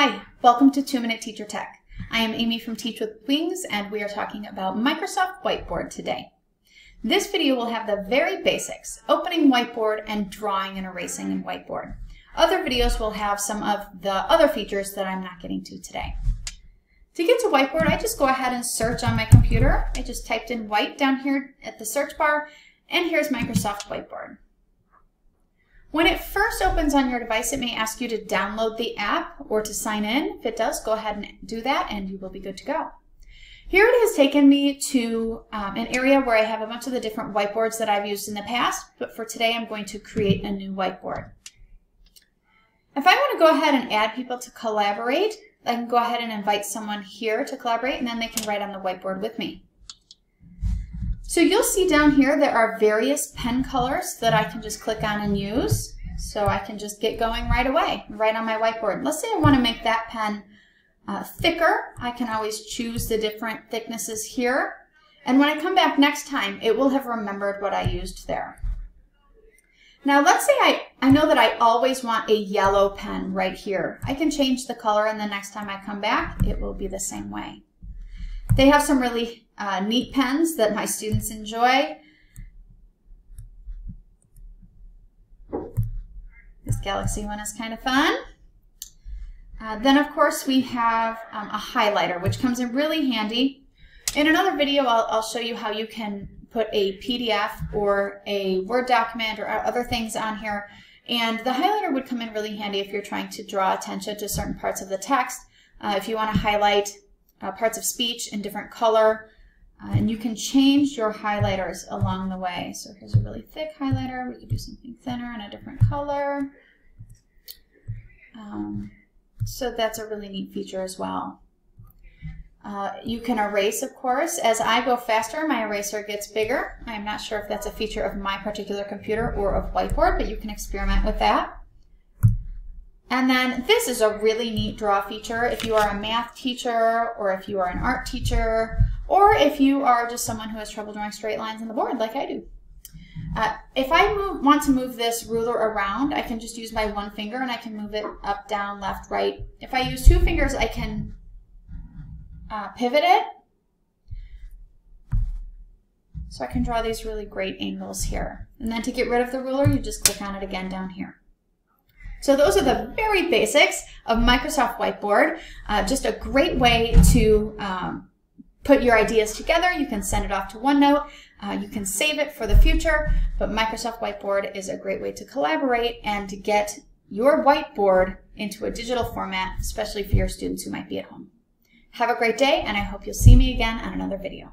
Hi, welcome to 2 Minute Teacher Tech. I am Amy from Teach with Wings and we are talking about Microsoft Whiteboard today. This video will have the very basics, opening Whiteboard and drawing and erasing in Whiteboard. Other videos will have some of the other features that I'm not getting to today. To get to Whiteboard, I just go ahead and search on my computer. I just typed in white down here at the search bar and here's Microsoft Whiteboard. When it first opens on your device, it may ask you to download the app or to sign in. If it does, go ahead and do that and you will be good to go. Here it has taken me to um, an area where I have a bunch of the different whiteboards that I've used in the past, but for today I'm going to create a new whiteboard. If I want to go ahead and add people to collaborate, I can go ahead and invite someone here to collaborate and then they can write on the whiteboard with me. So you'll see down here there are various pen colors that I can just click on and use. So I can just get going right away, right on my whiteboard. Let's say I want to make that pen uh, thicker. I can always choose the different thicknesses here. And when I come back next time, it will have remembered what I used there. Now let's say I, I know that I always want a yellow pen right here. I can change the color and the next time I come back, it will be the same way. They have some really uh, neat pens that my students enjoy. This Galaxy one is kind of fun. Uh, then of course we have um, a highlighter, which comes in really handy. In another video, I'll, I'll show you how you can put a PDF or a Word document or other things on here. And the highlighter would come in really handy if you're trying to draw attention to certain parts of the text. Uh, if you want to highlight uh, parts of speech in different color. Uh, and you can change your highlighters along the way. So here's a really thick highlighter. We could do something thinner and a different color. Um, so that's a really neat feature as well. Uh, you can erase, of course. As I go faster, my eraser gets bigger. I'm not sure if that's a feature of my particular computer or of Whiteboard, but you can experiment with that. And then this is a really neat draw feature if you are a math teacher or if you are an art teacher or if you are just someone who has trouble drawing straight lines on the board like I do. Uh, if I move, want to move this ruler around, I can just use my one finger and I can move it up, down, left, right. If I use two fingers, I can uh, pivot it. So I can draw these really great angles here. And then to get rid of the ruler, you just click on it again down here. So those are the very basics of Microsoft Whiteboard. Uh, just a great way to um, put your ideas together. You can send it off to OneNote. Uh, you can save it for the future, but Microsoft Whiteboard is a great way to collaborate and to get your whiteboard into a digital format, especially for your students who might be at home. Have a great day, and I hope you'll see me again on another video.